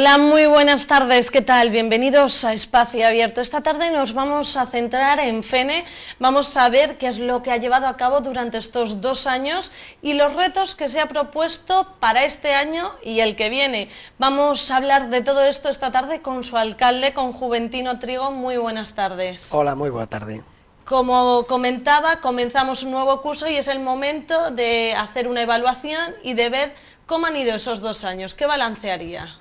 Hola, muy buenas tardes, ¿qué tal? Bienvenidos a Espacio Abierto. Esta tarde nos vamos a centrar en FENE, vamos a ver qué es lo que ha llevado a cabo durante estos dos años y los retos que se ha propuesto para este año y el que viene. Vamos a hablar de todo esto esta tarde con su alcalde, con Juventino Trigo. Muy buenas tardes. Hola, muy buena tarde. Como comentaba, comenzamos un nuevo curso y es el momento de hacer una evaluación y de ver cómo han ido esos dos años. ¿Qué balancearía?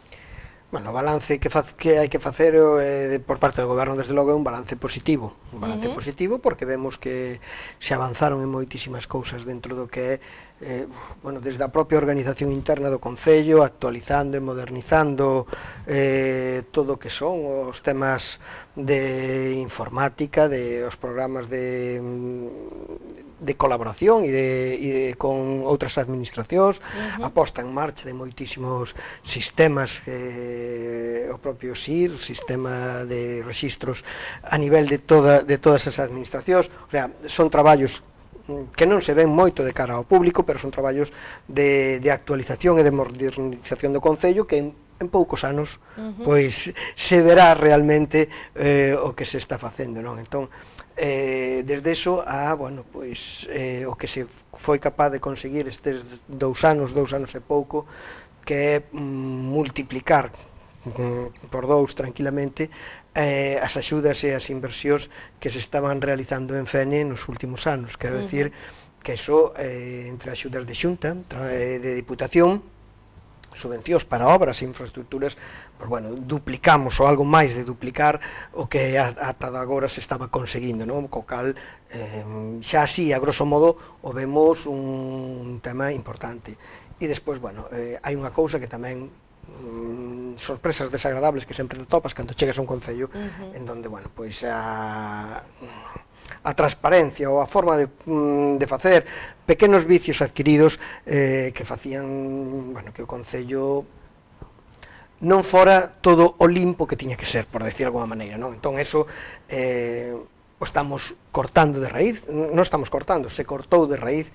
Bueno, o balance que, faz, que hai que facer eh, por parte do goberno, desde logo, é un balance positivo. Un balance uh -huh. positivo porque vemos que se avanzaron en moitísimas cousas dentro do que é, eh, bueno, desde a propia organización interna do Concello, actualizando e modernizando eh, todo o que son os temas de informática, de os programas de mm, de colaboración e de, e de con outras administracións, uh -huh. aposta en marcha de moitísimos sistemas eh, o propio SIR, sistema de registros a nivel de toda de todas as administracións, o sea, son traballos que non se ven moito de cara ao público, pero son traballos de, de actualización e de modernización do Concello que en poucos anos uh -huh. pois se verá realmente eh, o que se está facendo, non? Entón, eh, desde eso a, bueno, pois eh, o que se foi capaz de conseguir estes dous anos, dous anos e pouco, que é mm, multiplicar mm, por dous tranquilamente eh, as axudas e as inversións que se estaban realizando en FENE nos últimos anos, quero uh -huh. decir que iso eh, entre axudas de xunta, eh, de diputación, subvencións para obras e infraestructuras, pues bueno, duplicamos ou algo máis de duplicar o que ata agora se estaba conseguindo, non? Co cal eh, xa así, a grosso modo, o vemos un tema importante. E despois, bueno, eh, hai unha cousa que tamén mm, sorpresas desagradables que sempre te topas cando chegas a un concello uh -huh. en donde, bueno, pois a a transparencia ou a forma de, mm, de facer pequenos vicios adquiridos eh, que facían bueno, que o Concello non fora todo o limpo que tiña que ser, por decir alguma maneira. Non? Entón, eso eh, o estamos cortando de raíz, non estamos cortando, se cortou de raíz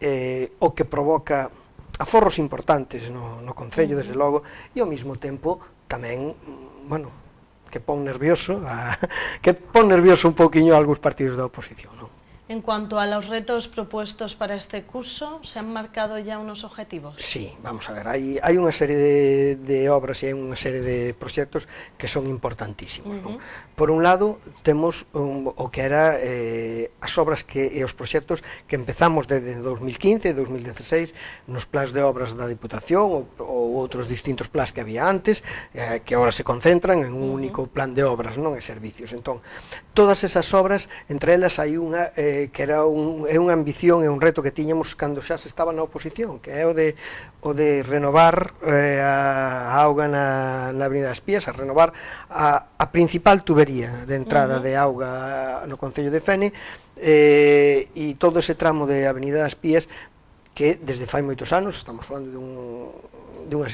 eh, o que provoca aforros importantes no, no Concello, desde logo, e ao mesmo tempo tamén, mm, bueno, que pon nervioso a, que pon nervioso un pouquiño algúns partidos da oposición, non? En cuanto a los retos propuestos para este curso, ¿se han marcado ya unos objetivos? Sí, vamos a ver, hay, hay una serie de, de, obras y hay una serie de proxectos que son importantísimos. Uh -huh. ¿no? Por un lado, temos um, o que era eh, as obras que, e os proxectos que empezamos desde 2015 e 2016 nos plans de obras da Diputación ou, ou outros distintos plans que había antes, eh, que agora se concentran en un uh -huh. único plan de obras, non e servicios. Entón, todas esas obras, entre elas hai unha... Eh, que, era un, é unha ambición e un reto que tiñamos cando xa se estaba na oposición, que é o de, o de renovar eh, a, a auga na, na Avenida das Pías, a renovar a, a principal tubería de entrada uh -huh. de auga no Concello de Fene, eh, e todo ese tramo de Avenida das Pías que desde fai moitos anos, estamos falando de, un, de unhas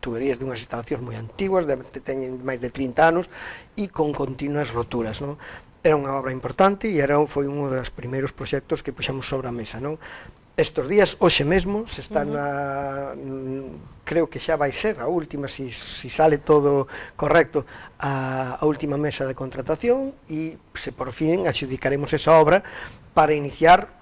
tuberías, dunhas instalacións moi antiguas, de, teñen máis de 30 anos, e con continuas roturas. Non? era unha obra importante e era foi un dos primeiros proxectos que puxamos sobre a mesa, non? Estos días, hoxe mesmo, se está na, creo que xa vai ser a última, si, si sale todo correcto, a, a última mesa de contratación e se por fin adjudicaremos esa obra para iniciar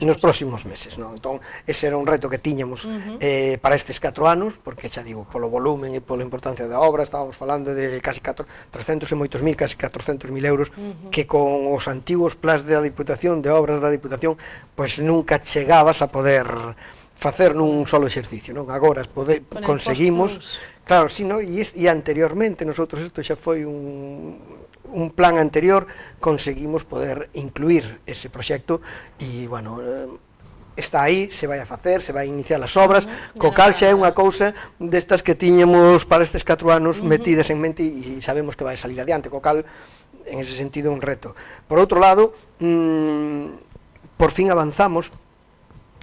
nos próximos meses. Non? Entón, ese era un reto que tiñamos uh -huh. eh, para estes 4 anos, porque xa digo, polo volumen e pola importancia da obra, estábamos falando de casi 4, 300 e moitos mil, casi 400 mil euros, uh -huh. que con os antigos plans da Diputación, de obras da Diputación, pois nunca chegabas a poder facer nun solo exercicio, non? Agora poder, conseguimos, claro, si, sí, non? E, e anteriormente nosotros isto xa foi un un plan anterior conseguimos poder incluir ese proxecto e, bueno, eh, está aí, se vai a facer, se vai a iniciar as obras, uh -huh. co cal xa é unha cousa destas que tiñemos para estes 4 anos uh -huh. metidas en mente e sabemos que vai salir adiante, co cal en ese sentido un reto. Por outro lado, mmm, por fin avanzamos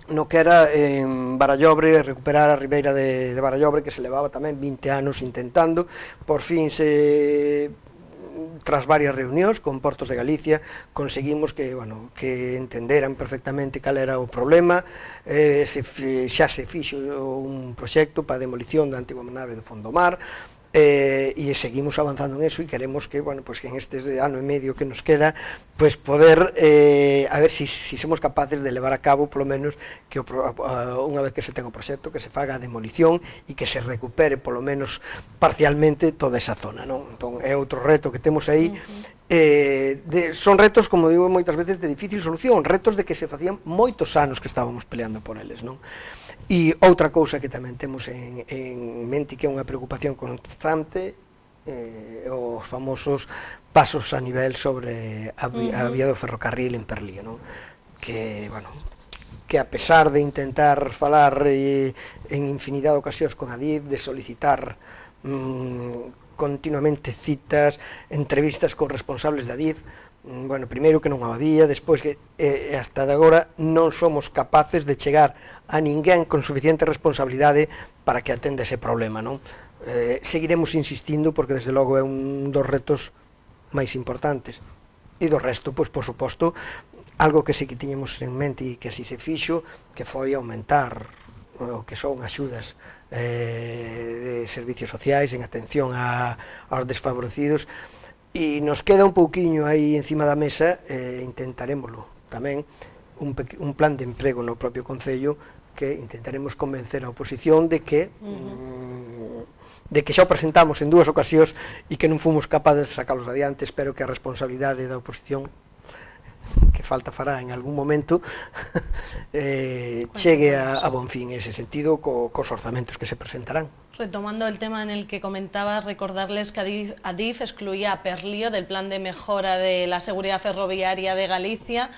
no que era en Barallobre recuperar a Ribeira de, de Barallobre que se levaba tamén 20 anos intentando por fin se tras varias reunións con Portos de Galicia, conseguimos que, bueno, que entenderan perfectamente cal era o problema, eh, se, xa se fixo un proxecto para demolición da antigua nave do Fondomar, eh, e seguimos avanzando en eso e queremos que, bueno, pues que en este ano e medio que nos queda, pues poder eh, a ver si, si somos capaces de levar a cabo polo menos que o, uh, unha vez que se ten o proxecto que se faga a demolición e que se recupere polo menos parcialmente toda esa zona, non? Entón é outro reto que temos aí uh -huh. Eh, de, son retos, como digo moitas veces, de difícil solución, retos de que se facían moitos anos que estábamos peleando por eles, non? E outra cousa que tamén temos en, en mente que é unha preocupación constante eh, os famosos pasos a nivel sobre a, uh -huh. a vía do ferrocarril en Perlío, non? que, bueno, que a pesar de intentar falar eh, en infinidad de ocasións con a de solicitar mm, continuamente citas, entrevistas con responsables da DIF, Mm, bueno, primeiro que non había, despois que eh, hasta de agora non somos capaces de chegar a ninguén con suficiente responsabilidade para que atenda ese problema, non? Eh, seguiremos insistindo porque desde logo é un dos retos máis importantes. E do resto, pois por suposto, algo que sí que tiñemos en mente e que así se fixo, que foi aumentar o que son axudas eh, de servicios sociais en atención a, aos desfavorecidos, E nos queda un pouquiño aí encima da mesa, e intentaremoslo tamén, un, un plan de emprego no propio Concello que intentaremos convencer a oposición de que uh -huh. mm, de que xa o presentamos en dúas ocasións e que non fomos capaces de sacalos adiante, espero que a responsabilidade da oposición que falta fará en algún momento eh, chegue a, a bon fin en ese sentido co, cos orzamentos que se presentarán. Retomando el tema en el que comentabas, recordarles que Adif excluía a Perlío del plan de mejora de la seguridad ferroviaria de Galicia.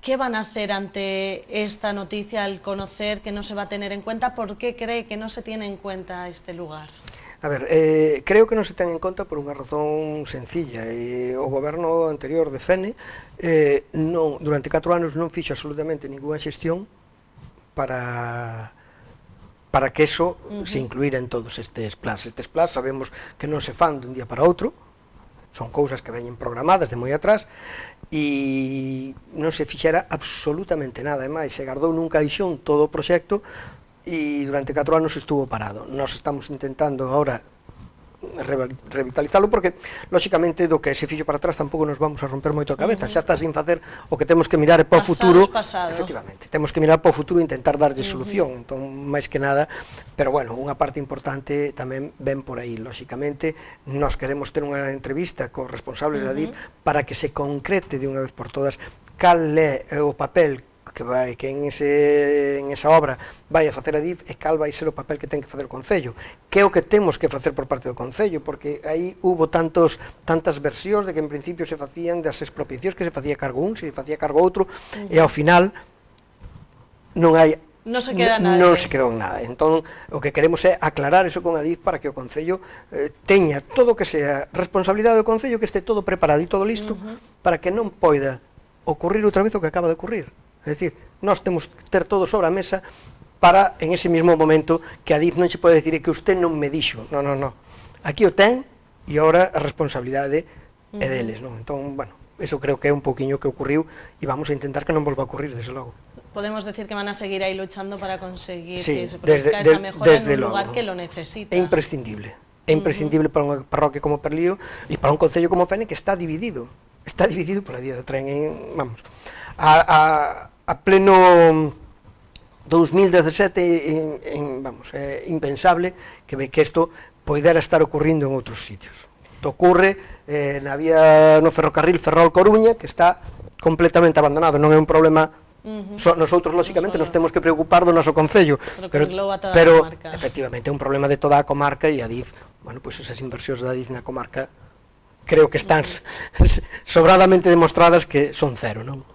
¿Qué van a hacer ante esta noticia al conocer que no se va a tener en cuenta? ¿Por qué cree que no se tiene en cuenta este lugar? A ver, eh, creo que non se ten en conta por unha razón sencilla. E o goberno anterior de Fene eh, non, durante 4 anos non fixo absolutamente ninguna xestión para para que eso uh -huh. se incluíra en todos estes plans. Estes plans sabemos que non se fan dun día para outro, son cousas que veñen programadas de moi atrás, e non se fixera absolutamente nada, e máis, se gardou nun caixón todo o proxecto e durante 4 anos estuvo parado. Nos estamos intentando agora revitalizalo porque lóxicamente do que se fixo para atrás tampouco nos vamos a romper moito a cabeza, uh -huh. xa está sin facer o que temos que mirar é para o futuro. Pasado. Efectivamente, temos que mirar para o futuro e intentar darlle uh -huh. solución, entón máis que nada, pero bueno, unha parte importante tamén ven por aí, lóxicamente nos queremos ter unha entrevista co responsable uh -huh. da DIP para que se concrete de unha vez por todas cal é o papel que vai que en, ese, en esa obra vai a facer a DIF e cal vai ser o papel que ten que facer o Concello que é o que temos que facer por parte do Concello porque aí hubo tantos tantas versións de que en principio se facían das expropiacións que se facía cargo un, se facía cargo outro uh -huh. e ao final non hai non se queda nada. Non se quedou nada. Entón, o que queremos é aclarar eso con a DIF para que o Concello eh, teña todo que sea responsabilidade do Concello, que este todo preparado e todo listo, uh -huh. para que non poida ocurrir outra vez o que acaba de ocurrir. É dicir, nós temos que ter todo sobre a mesa para, en ese mismo momento, que a DIF non se pode decir que usted non me dixo. Non, non, non. Aquí o ten e agora a responsabilidade é deles. Non? Entón, bueno, eso creo que é un poquinho que ocurriu e vamos a intentar que non volva a ocurrir, desde logo. Podemos decir que van a seguir aí luchando para conseguir sí, que se produzca desde, esa mejora desde en un logo. lugar que lo necesita. É imprescindible. É imprescindible uh -huh. para unha parroquia como Perlío e para un concello como Fene que está dividido. Está dividido por a vía do tren en, vamos, a, a, a pleno 2017 en, en, vamos, é impensable que ve que isto poidera estar ocurrindo en outros sitios. Isto ocurre eh, na vía no ferrocarril Ferrol Coruña, que está completamente abandonado, non é un problema Uh -huh. so, nosotros, lóxicamente, nos temos que preocupar do noso Concello, pero, pero efectivamente, é un problema de toda a comarca e a DIF, bueno, pois pues esas inversións da DIF na comarca creo que están uh -huh. sobradamente demostradas que son cero, non?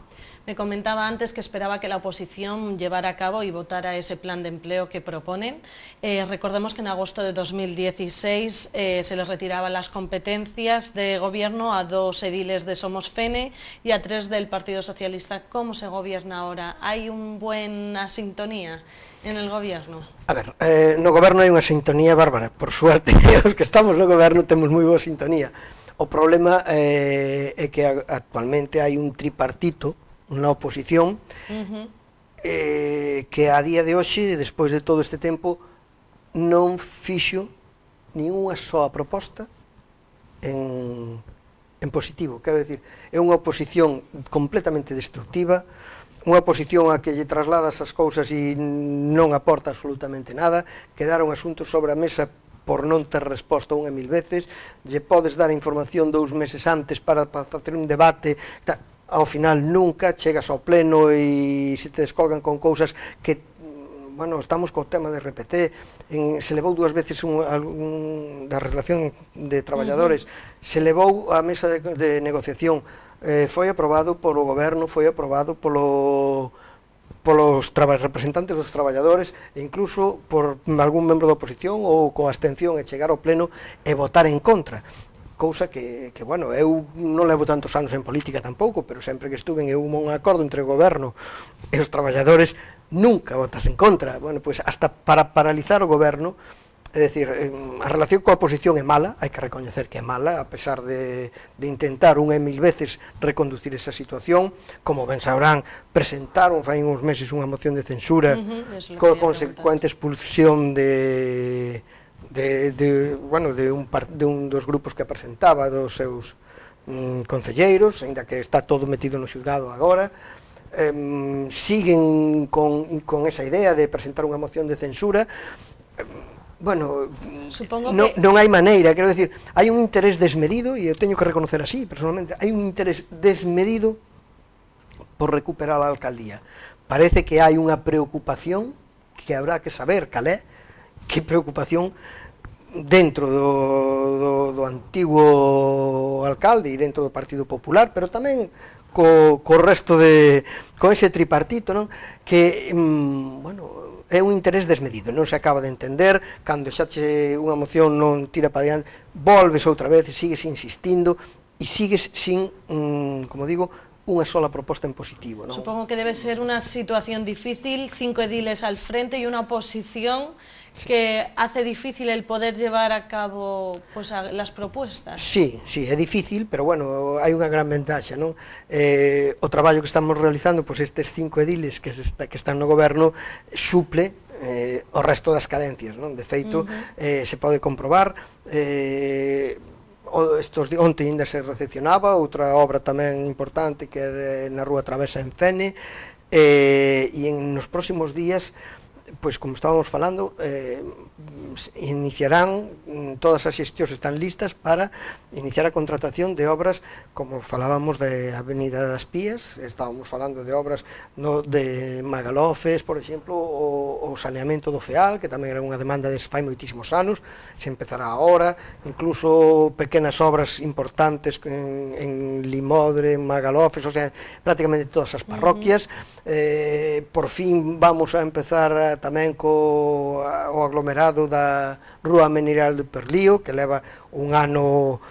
Me comentaba antes que esperaba que la oposición llevara a cabo y votara ese plan de empleo que proponen. Eh, recordemos que en agosto de 2016 eh, se les retiraban las competencias de gobierno a dos ediles de Somos Fene y a tres del Partido Socialista. ¿Cómo se gobierna ahora? ¿Hay una buena sintonía? en el gobierno? A ver, eh, no goberno hai unha sintonía bárbara, por suerte, os que estamos no goberno temos moi boa sintonía. O problema eh, é que actualmente hai un tripartito na oposición, uh -huh. eh, que a día de hoxe, despois de todo este tempo, non fixo ninguna soa proposta en, en positivo. Quero decir, é unha oposición completamente destructiva, unha oposición a que lle trasladas as cousas e non aporta absolutamente nada, quedaron asuntos sobre a mesa por non ter resposta unha mil veces, lle podes dar información dous meses antes para, para facer un debate, tal ao final nunca chegas ao pleno e se te descolgan con cousas que mm, bueno, estamos co tema de RPT, en, se levou dúas veces un, algún, da relación de traballadores, uh -huh. se levou a mesa de, de negociación, eh, foi aprobado polo goberno, foi aprobado polo polos representantes dos traballadores e incluso por algún membro da oposición ou coa abstención e chegar ao pleno e votar en contra cousa que, que bueno, eu non levo tantos anos en política tampouco, pero sempre que estuve en eu un acordo entre o goberno e os traballadores, nunca votas en contra. Bueno, pois hasta para paralizar o goberno, É dicir, a relación coa oposición é mala, hai que recoñecer que é mala, a pesar de, de intentar unha e mil veces reconducir esa situación, como ben sabrán, presentaron fai uns meses unha moción de censura uh -huh, co consecuente expulsión de de, de, bueno, de, un de un dos grupos que presentaba dos seus mm, concelleiros, aínda que está todo metido no xulgado agora, eh, siguen con, con esa idea de presentar unha moción de censura, eh, Bueno, Supongo no, que... non hai maneira, quero decir, hai un interés desmedido, e eu teño que reconocer así, personalmente, hai un interés desmedido por recuperar a alcaldía. Parece que hai unha preocupación que habrá que saber cal é, que preocupación dentro do, do, do antigo alcalde e dentro do Partido Popular, pero tamén co, co resto de con ese tripartito, non? Que mm, bueno, é un interés desmedido, non se acaba de entender, cando xa che unha moción non tira para diante, volves outra vez e sigues insistindo e sigues sin, mm, como digo, unha sola proposta en positivo. Non? Supongo que debe ser unha situación difícil, cinco ediles al frente e unha oposición que hace difícil el poder llevar a cabo pues, a, las propuestas. Sí, sí, é difícil, pero bueno, hai unha gran ventaxa, non? Eh, o traballo que estamos realizando, pues, estes cinco ediles que, se está, que están no goberno, suple eh, o resto das carencias, non? De feito, uh -huh. eh, se pode comprobar, eh, o, estos onte ainda se recepcionaba outra obra tamén importante que é na rúa Travesa en Fene eh, e en nos próximos días pois como estábamos falando, eh, iniciarán, mm, todas as xestións están listas para iniciar a contratación de obras, como falábamos de Avenida das Pías, estábamos falando de obras no, de Magalofes, por exemplo, o, o saneamento do FEAL, que tamén era unha demanda des fai moitísimos anos, se empezará agora, incluso pequenas obras importantes en, en Limodre, en Magalofes, o sea, prácticamente todas as parroquias, uh -huh eh, por fin vamos a empezar eh, tamén co o aglomerado da Rúa Meniral de Perlío, que leva un ano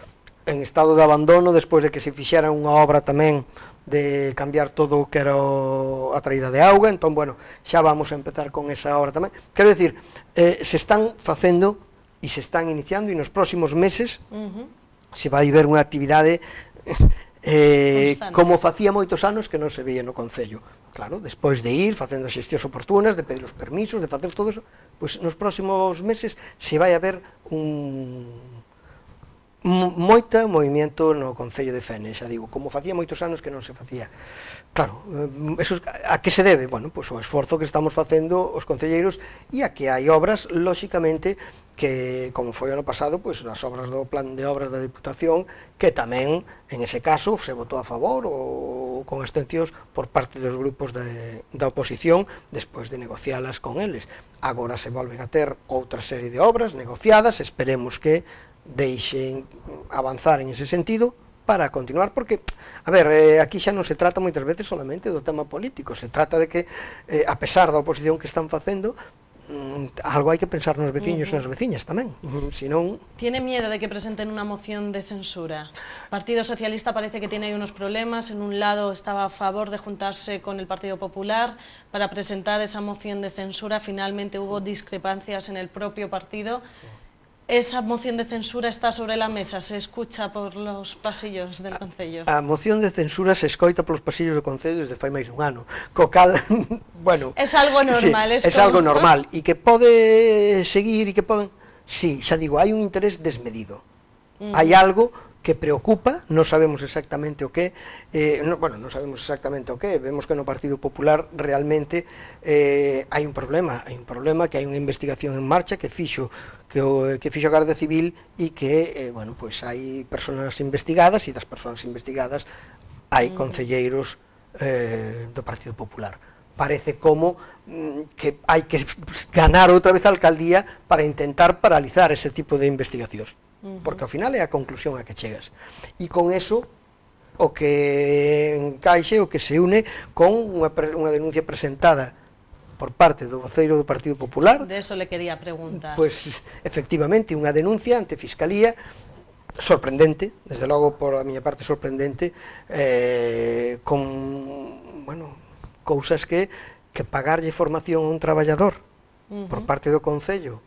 en estado de abandono despois de que se fixera unha obra tamén de cambiar todo o que era a traída de auga, entón, bueno, xa vamos a empezar con esa obra tamén. Quero dicir, eh, se están facendo e se están iniciando e nos próximos meses uh -huh. se vai ver unha actividade eh, Constante. como facía moitos anos que non se veía no Concello. Claro, despois de ir facendo as xestións oportunas, de pedir os permisos, de facer todo eso, pois nos próximos meses se vai a ver un moita movimento no Concello de Fene, xa digo, como facía moitos anos que non se facía. Claro, eh, eso, a que se debe? Bueno, pois o esforzo que estamos facendo os concelleiros e a que hai obras, lóxicamente, que, como foi ano pasado, pois as obras do plan de obras da Diputación, que tamén, en ese caso, se votou a favor ou con extensións por parte dos grupos de, da oposición, despois de negocialas con eles. Agora se volven a ter outra serie de obras negociadas, esperemos que deixen avanzar en ese sentido para continuar, porque, a ver, eh, aquí xa non se trata moitas veces solamente do tema político, se trata de que, eh, a pesar da oposición que están facendo, mm, algo hai que pensar nos veciños uh -huh. e nas veciñas tamén, si non... Tiene miedo de que presenten unha moción de censura. Partido Socialista parece que tiene aí unos problemas, en un lado estaba a favor de juntarse con el Partido Popular para presentar esa moción de censura, finalmente hubo discrepancias en el propio partido. Esa moción de censura está sobre la mesa, se escucha por los pasillos del ah, Concello. A, a moción de censura se escoita polos pasillos do Concello desde fai máis dun ano, co cal, bueno... Es algo normal, sí, es, es como... algo normal, e que pode seguir, e que poden... Sí, xa digo, hai un interés desmedido. Mm. Hai algo que preocupa, non sabemos exactamente o que, eh, no, bueno, non sabemos exactamente o que, vemos que no Partido Popular realmente eh, hai un problema, hai un problema que hai unha investigación en marcha que fixo que, o, que fixo a Guardia Civil e que, eh, bueno, pois hai persoas investigadas e das persoas investigadas hai mm. concelleiros eh, do Partido Popular parece como mm, que hai que ganar outra vez a alcaldía para intentar paralizar ese tipo de investigacións porque ao final é a conclusión a que chegas. E con eso o que encaixe, o que se une con unha, unha denuncia presentada por parte do voceiro do Partido Popular. De eso le quería preguntar. Pois, efectivamente, unha denuncia ante Fiscalía sorprendente, desde logo por a miña parte sorprendente, eh, con, bueno, cousas que, que pagarlle formación a un traballador uh -huh. por parte do Concello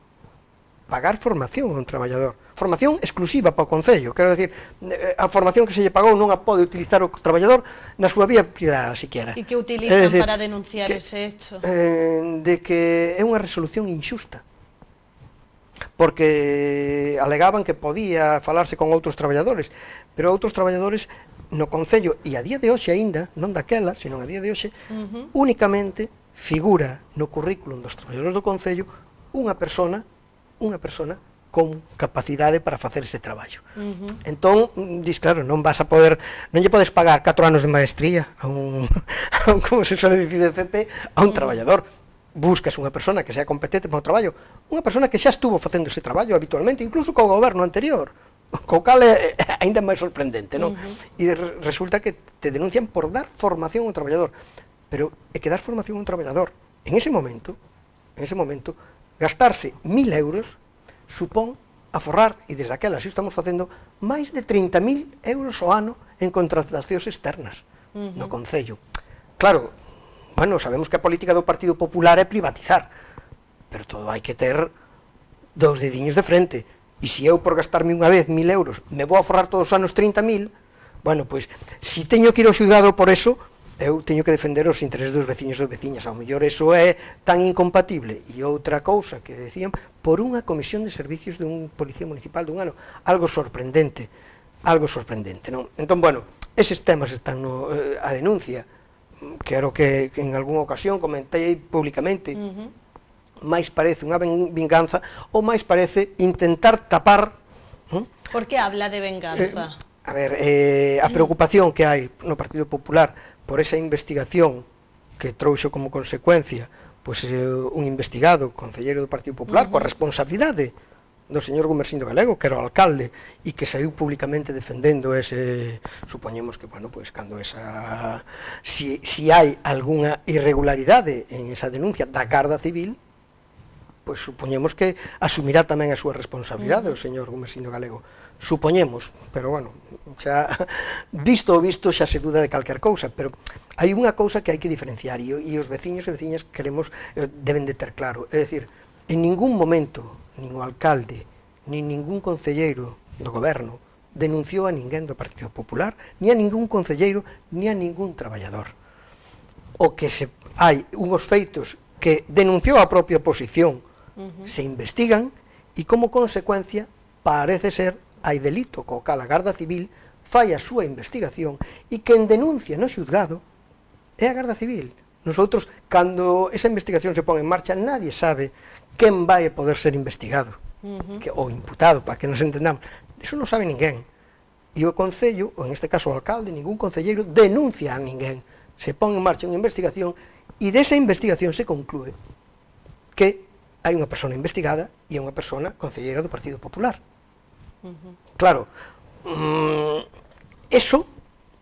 pagar formación a un traballador. Formación exclusiva para o Concello, quero decir, eh, a formación que se lle pagou non a pode utilizar o traballador na súa vía privada siquiera. E que utilizan decir, para denunciar que, ese hecho? Eh, de que é unha resolución injusta porque alegaban que podía falarse con outros traballadores, pero outros traballadores no Concello, e a día de hoxe aínda, non daquela, senón a día de hoxe, uh -huh. únicamente figura no currículum dos traballadores do Concello unha persona unha persona con capacidade para facer ese traballo. Uh -huh. Entón, mm, dis, claro, non vas a poder, non lle podes pagar 4 anos de maestría a un, a un como se suele dicir de FP, a un uh -huh. traballador. Buscas unha persona que sea competente para o traballo, unha persona que xa estuvo facendo ese traballo habitualmente, incluso co goberno anterior, co cal é ainda máis sorprendente, non? Uh -huh. E resulta que te denuncian por dar formación ao traballador, pero é que dar formación a un traballador, en ese momento, en ese momento, gastarse mil euros supón aforrar, e desde aquela si estamos facendo, máis de 30.000 euros ao ano en contratacións externas uh -huh. no Concello. Claro, bueno, sabemos que a política do Partido Popular é privatizar, pero todo hai que ter dous dediños de frente. E se eu por gastarme unha vez mil euros me vou a forrar todos os anos 30.000, bueno, pois, se teño que ir ao xudado por eso, eu teño que defender os intereses dos veciños e veciñas, ao mellor eso é tan incompatible. E outra cousa que decían, por unha comisión de servicios dun policía municipal dun ano, algo sorprendente, algo sorprendente, non? Entón, bueno, eses temas están no, eh, a denuncia, quero que, que en algunha ocasión comentei públicamente, uh -huh. máis parece unha vinganza, ou máis parece intentar tapar... Hm? Por que habla de venganza. Eh, A ver, eh, a preocupación que hai no Partido Popular por esa investigación que trouxo como consecuencia pois eh, un investigado, concelleiro do Partido Popular, uh -huh. coa responsabilidade do señor Gumersindo Galego, que era o alcalde e que saiu públicamente defendendo ese, supoñemos que, bueno, pois cando esa si, si hai algunha irregularidade en esa denuncia da Garda Civil, pois supoñemos que asumirá tamén a súa responsabilidade uh -huh. o señor Gumersindo Galego supoñemos, pero bueno, xa visto o visto xa se duda de calquer cousa, pero hai unha cousa que hai que diferenciar e, e os veciños e veciñas queremos eh, deben de ter claro, é dicir, en ningún momento nin o alcalde, nin ningún concelleiro do goberno denunciou a ninguén do Partido Popular, ni a ningún concelleiro, ni a ningún traballador. O que se hai unhos feitos que denunciou a propia oposición uh -huh. se investigan e como consecuencia parece ser hai delito co cal a Garda Civil fai a súa investigación e quen denuncia no xuzgado é a Garda Civil. Nosotros, cando esa investigación se pon en marcha, nadie sabe quen vai poder ser investigado uh -huh. que, ou imputado, para que nos entendamos. Eso non sabe ninguén. E o Concello, ou en este caso o alcalde, ningún concelleiro denuncia a ninguén. Se pon en marcha unha investigación e desa investigación se conclúe que hai unha persona investigada e unha persona concelleira do Partido Popular. Claro, mm, eso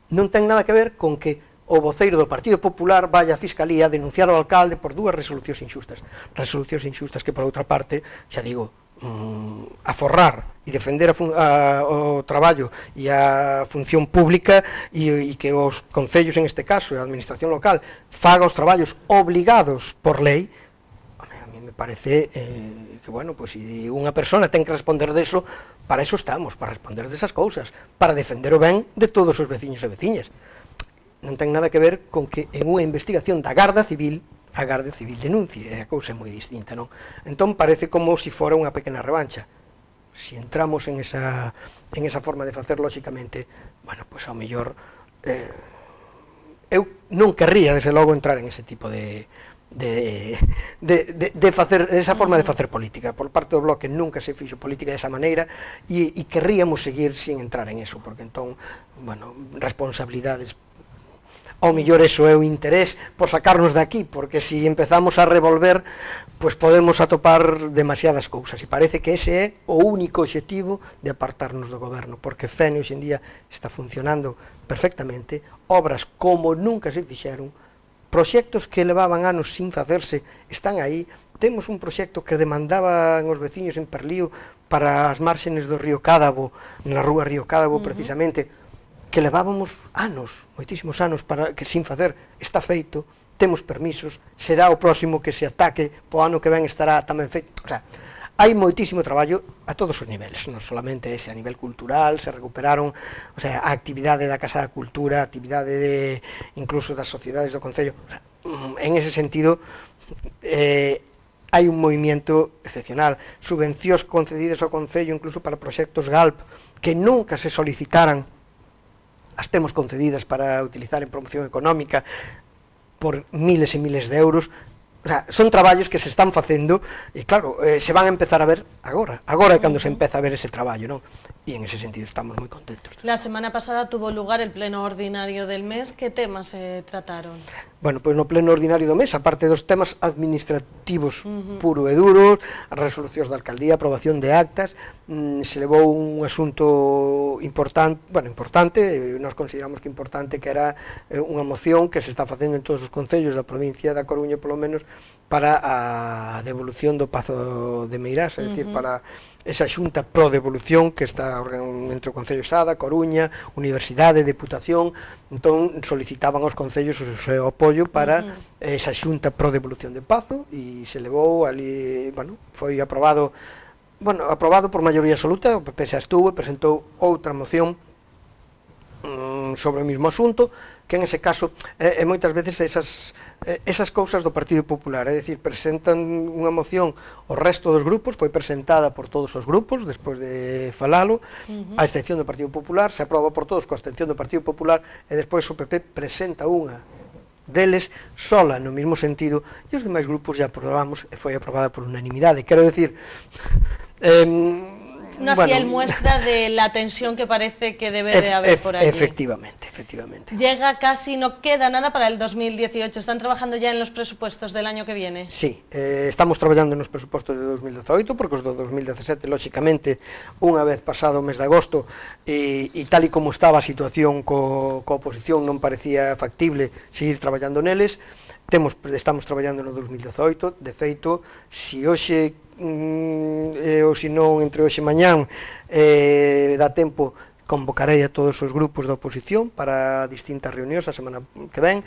non ten nada que ver con que o voceiro do Partido Popular vai á Fiscalía a denunciar ao alcalde por dúas resolucións injustas. Resolucións injustas que, por outra parte, xa digo, mm, aforrar e defender a a, o traballo e a función pública e, e que os concellos, en este caso, a administración local, faga os traballos obligados por lei, parece eh, que, bueno, pois pues, se unha persona ten que responder deso, para eso estamos, para responder desas cousas, para defender o ben de todos os veciños e veciñas. Non ten nada que ver con que en unha investigación da Garda Civil a Garda Civil denuncie, é a cousa moi distinta, non? Entón parece como se si fora unha pequena revancha. Se si entramos en esa, en esa forma de facer, lóxicamente, bueno, pois pues, ao mellor... Eh, eu non querría, desde logo, entrar en ese tipo de, de, de, de, de facer esa forma de facer política. Por parte do Bloque nunca se fixo política desa maneira e, e querríamos seguir sin entrar en eso, porque entón, bueno, responsabilidades ao millor eso é o interés por sacarnos de aquí, porque se si empezamos a revolver, pues podemos atopar demasiadas cousas, e parece que ese é o único objetivo de apartarnos do goberno, porque FENE hoxendía está funcionando perfectamente, obras como nunca se fixeron, proxectos que levaban anos sin facerse están aí. Temos un proxecto que demandaban os veciños en Perlío para as márxenes do río Cádabo, na rúa río Cádabo uh -huh. precisamente, que levábamos anos, moitísimos anos para que sin facer, está feito, temos permisos, será o próximo que se ataque, po ano que ven estará tamén feito. O sea, hai moitísimo traballo a todos os niveles, non solamente ese a nivel cultural, se recuperaron, o sea, a actividade da Casa da Cultura, a actividade de incluso das sociedades do concello. Mm, en ese sentido eh hai un movimento excepcional, subvencións concedidas ao concello incluso para proxectos GALP que nunca se solicitaran as temos concedidas para utilizar en promoción económica por miles e miles de euros O sea, son traballos que se están facendo e claro, eh, se van a empezar a ver agora, agora é cando se empeza a ver ese traballo, non? E en ese sentido estamos moi contentos. La semana pasada tuvo lugar el pleno ordinario del mes, que temas se eh, trataron? Bueno, pois no pleno ordinario do mes, aparte dos temas administrativos uh -huh. puro e duros, as resolucións da alcaldía, aprobación de actas, mm, se levou un asunto importante, bueno, importante, eh, nós consideramos que importante que era eh, unha moción que se está facendo en todos os concellos da provincia da Coruña, polo menos, para a devolución do Pazo de Meirás, é uh -huh. para esa xunta pro devolución que está entre o Concello Sada, Coruña, Universidade, Deputación, entón solicitaban aos concellos o seu apoio para uh -huh. esa xunta pro devolución de Pazo e se levou ali, bueno, foi aprobado Bueno, aprobado por maioría absoluta, o PP xa estuvo, presentou outra moción Mm, sobre o mesmo asunto, que en ese caso é, moitas veces esas, eh, esas cousas do Partido Popular, é dicir, presentan unha moción o resto dos grupos, foi presentada por todos os grupos, despois de falalo, uh -huh. a excepción do Partido Popular, se aproba por todos coa excepción do Partido Popular, e despois o PP presenta unha deles sola no mesmo sentido e os demais grupos já aprobamos e foi aprobada por unanimidade. Quero decir, eh, una bueno, fiel muestra de la tensión que parece que debe de haber por aquí. Efectivamente, efectivamente. Llega casi, no queda nada para el 2018. ¿Están trabajando ya en los presupuestos del año que viene? Sí, eh, estamos traballando nos presupostos de 2018, porque os do 2017, lóxicamente, unha vez pasado o mes de agosto, e, e tal e como estaba a situación co, co oposición, non parecía factible seguir traballando neles, temos estamos traballando no 2018, de feito, si hoxe mm, eh, ou se non entre hoxe e mañán eh, dá tempo convocarei a todos os grupos da oposición para distintas reunións a semana que ven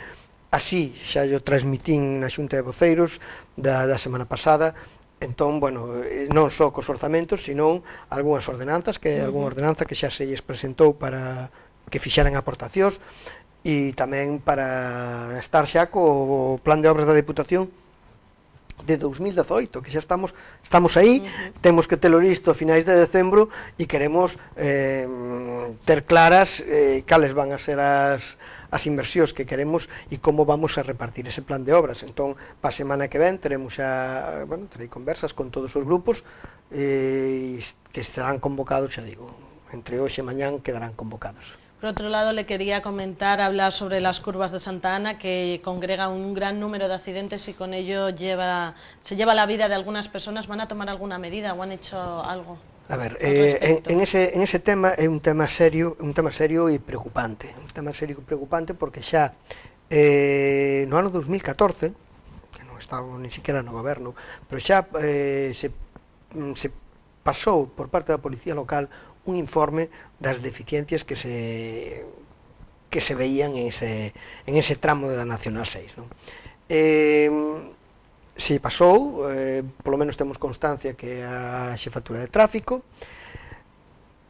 así xa yo transmitín na xunta de voceiros da, da semana pasada. Entón, bueno, eh, non só cos orzamentos, senón algunhas ordenanzas, que algunha ordenanza que xa se lles presentou para que fixaran aportacións, e tamén para estar xa co plan de obras da Deputación de 2018, que xa estamos estamos aí, uh -huh. temos que telo listo a finais de decembro e queremos eh, ter claras eh, cales van a ser as, as inversións que queremos e como vamos a repartir ese plan de obras. Entón, pa semana que ven teremos xa, bueno, terei conversas con todos os grupos eh, que serán convocados, xa digo, entre hoxe e mañán quedarán convocados. Por otro lado, le quería comentar, hablar sobre las curvas de Santa Ana, que congrega un gran número de accidentes y con ello lleva, se lleva la vida de algunas personas. ¿Van a tomar alguna medida o han hecho algo? A ver, eh, en, en, ese, en ese tema é un tema serio, un tema serio e preocupante, un tema serio e preocupante porque xa eh, no ano 2014, que non estaba ni siquiera no goberno, pero xa eh, se, se pasou por parte da policía local un informe das deficiencias que se que se veían en ese, en ese tramo da Nacional 6. Non? Eh, se pasou, eh, polo menos temos constancia que a xefatura de tráfico,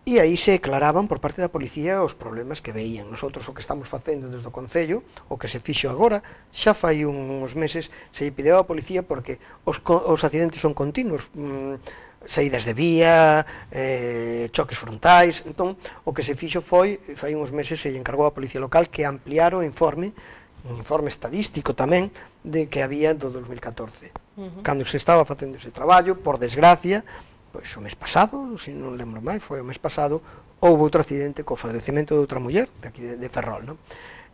E aí se aclaraban por parte da policía os problemas que veían. Nosotros o que estamos facendo desde o Concello, o que se fixo agora, xa fai uns meses, se pideu á policía porque os, os accidentes son continuos. Mm, saídas de vía, eh, choques frontais, entón, o que se fixo foi, fai uns meses se lle encargou a Policía Local que ampliara o informe, un informe estadístico tamén, de que había do 2014. Uh -huh. Cando se estaba facendo ese traballo, por desgracia, pois o mes pasado, se non lembro máis, foi o mes pasado, houve outro accidente co fadrecemento de outra muller, de aquí de, de Ferrol, non?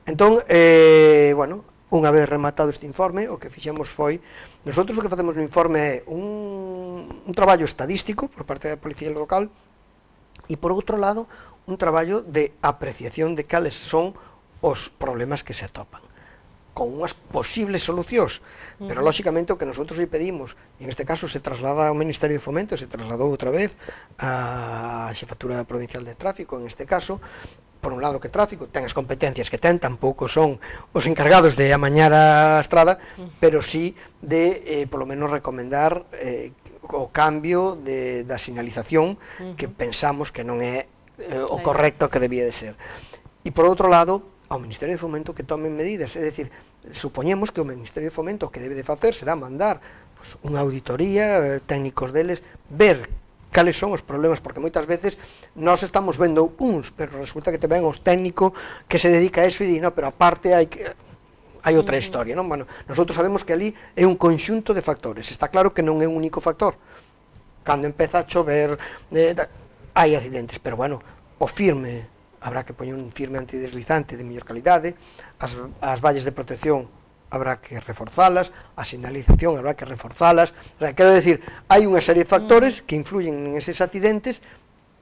Entón, eh, bueno, unha vez rematado este informe, o que fixemos foi Nosotros o que facemos no informe é un, un traballo estadístico por parte da Policía Local e, por outro lado, un traballo de apreciación de cales son os problemas que se atopan con unhas posibles solucións, pero lóxicamente o que nosotros lle pedimos, e en este caso se traslada ao Ministerio de Fomento, se trasladou outra vez á Xefatura Provincial de Tráfico, en este caso, por un lado que tráfico ten as competencias que ten, tampouco son os encargados de amañar a estrada, mm. pero sí de eh, polo menos recomendar eh, o cambio de, da sinalización uh -huh. que pensamos que non é eh, o correcto que debía de ser. E por outro lado, ao Ministerio de Fomento que tomen medidas, é dicir, supoñemos que o Ministerio de Fomento que debe de facer será mandar pues, unha auditoría, eh, técnicos deles, ver cales son os problemas, porque moitas veces nós estamos vendo uns, pero resulta que te ven os técnico que se dedica a eso e di, no, pero aparte hai que hai outra historia, non? Bueno, nosotros sabemos que ali é un conxunto de factores. Está claro que non é un único factor. Cando empeza a chover, eh, hai accidentes, pero bueno, o firme, habrá que poñer un firme antideslizante de mellor calidade, as, as valles de protección habrá que reforzalas, a sinalización habrá que reforzalas. O sea, quero decir, hai unha serie de factores mm. que influyen en eses accidentes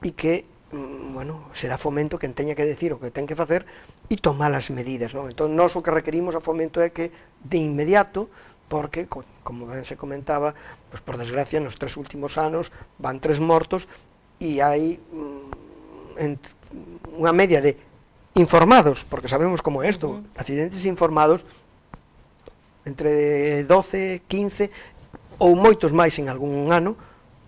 e que mm, bueno, será fomento quen teña que decir o que ten que facer e tomar as medidas, non? Entón, nós o que requerimos a fomento é que de inmediato porque, como ben se comentaba, pues, por desgracia, nos tres últimos anos van tres mortos e hai mm, unha media de informados, porque sabemos como é isto, uh -huh. accidentes informados entre 12, 15 ou moitos máis en algún ano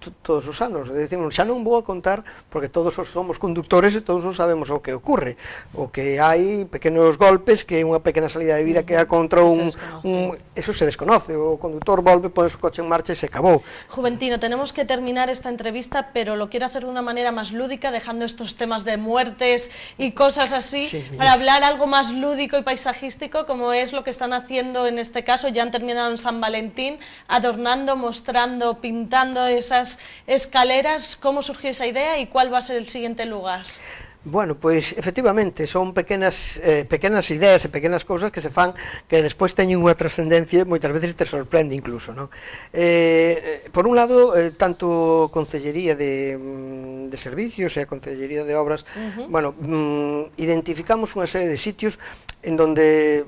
todos os anos, decimos, xa non vou a contar porque todos os somos conductores e todos os sabemos o que ocurre, o que hai pequenos golpes, que unha pequena salida de vida que é contra un, un eso se desconoce, o conductor volve, pon o coche en marcha e se acabou. Juventino, tenemos que terminar esta entrevista, pero lo quiero hacer de unha maneira máis lúdica, dejando estos temas de muertes y cosas así, sí, para hablar algo más lúdico y paisajístico, como es lo que están haciendo en este caso, ya han terminado en San Valentín, adornando, mostrando, pintando esas estas escaleras, como surgiu esa idea e cuál va a ser el siguiente lugar? Bueno, pois efectivamente son pequenas eh, pequenas ideas e pequenas cousas que se fan que despois teñen unha trascendencia e moitas veces te sorprende incluso, non? Eh, por un lado, eh, tanto Concellería de, mm, de Servicios e a Concellería de Obras, uh -huh. bueno, mm, identificamos unha serie de sitios en donde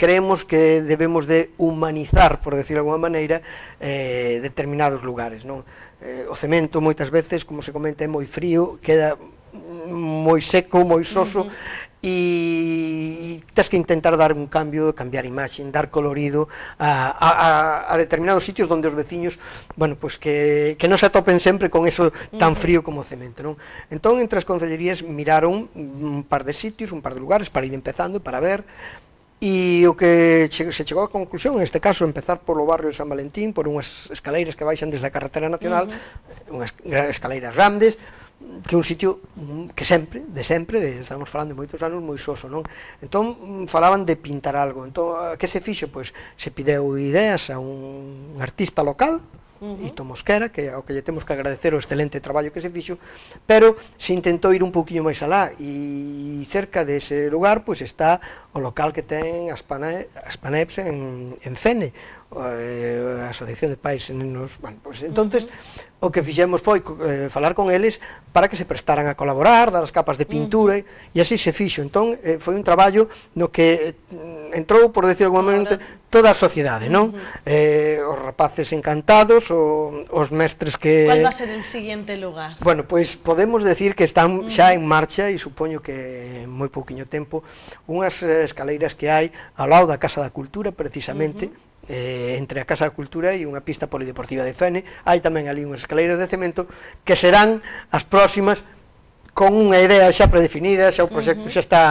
creemos que debemos de humanizar, por decir de alguma maneira, eh, determinados lugares. Non? Eh, o cemento moitas veces, como se comenta, é moi frío, queda moi seco, moi soso, uh -huh. e, e tens que intentar dar un cambio, cambiar imaxen, dar colorido a, a, a, determinados sitios onde os veciños, bueno, pois pues que, que non se atopen sempre con eso tan frío como o cemento, non? Entón, entre as concellerías miraron un par de sitios, un par de lugares para ir empezando, para ver, E o que se chegou á conclusión, en este caso, empezar polo barrio de San Valentín, por unhas escaleiras que baixan desde a carretera nacional, uh -huh. unhas escaleiras grandes, que é un sitio mm, que sempre, de sempre, de, estamos falando de moitos anos, moi soso, non? Entón, mm, falaban de pintar algo. Entón, que se fixo? Pois, se pideu ideas a un artista local, uh -huh. Ito Mosquera, que ao que lle temos que agradecer o excelente traballo que se fixo, pero se intentou ir un poquinho máis alá e cerca dese lugar pois está o local que ten as, pane, as Paneps en, en Fene, eh, a Asociación de Pais e Nenos, bueno, pues, entonces uh -huh. o que fixemos foi eh, falar con eles para que se prestaran a colaborar, dar as capas de pintura, uh -huh. e así se fixo. Entón, eh, foi un traballo no que eh, entrou, por decir algún momento, toda a sociedade, non? Uh -huh. eh, os rapaces encantados, o, os mestres que... Cual va a ser el siguiente lugar? Bueno, pois pues, podemos decir que están uh -huh. xa en marcha, e supoño que en moi pouquiño tempo, unhas eh, escaleiras que hai ao lado da Casa da Cultura, precisamente, uh -huh eh, entre a Casa da Cultura e unha pista polideportiva de Fene, hai tamén ali unhas escaleiras de cemento que serán as próximas con unha idea xa predefinida, xa o proxecto xa está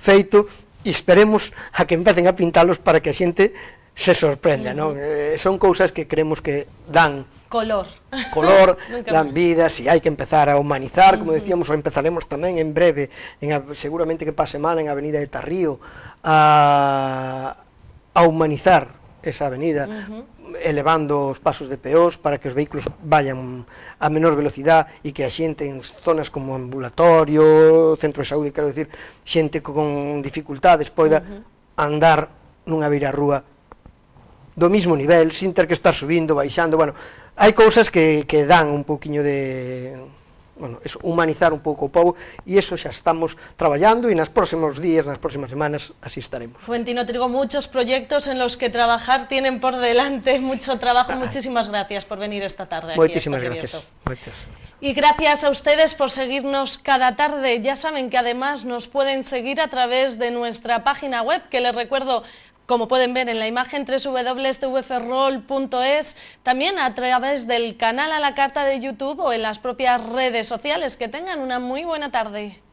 feito, e esperemos a que empecen a pintalos para que a xente se sorprenda, uh -huh. non? Eh, son cousas que creemos que dan color, color dan vida, si hai que empezar a humanizar, como decíamos, o empezaremos tamén en breve, en a, seguramente que pase mal en a Avenida de Tarrío a a humanizar esa avenida, uh -huh. elevando os pasos de peós para que os vehículos vayan a menor velocidade e que a xente en zonas como ambulatorio, centro de saúde, quero dicir, xente con dificultades poida uh -huh. andar nunha beira rúa do mismo nivel, sin ter que estar subindo, baixando, bueno, hai cousas que, que dan un pouquiño de bueno, eso, humanizar un pouco o povo e eso xa estamos traballando e nas próximos días, nas próximas semanas así estaremos. Fuentino Trigo, muchos proyectos en los que trabajar tienen por delante mucho trabajo. Ah. Muchísimas gracias por venir esta tarde. Muchísimas gracias. Muchas. Y gracias a ustedes por seguirnos cada tarde. Ya saben que además nos pueden seguir a través de nuestra página web, que les recuerdo como pueden ver en la imagen www.tvferrol.es, también a través del canal a la carta de YouTube o en las propias redes sociales. Que tengan una muy buena tarde.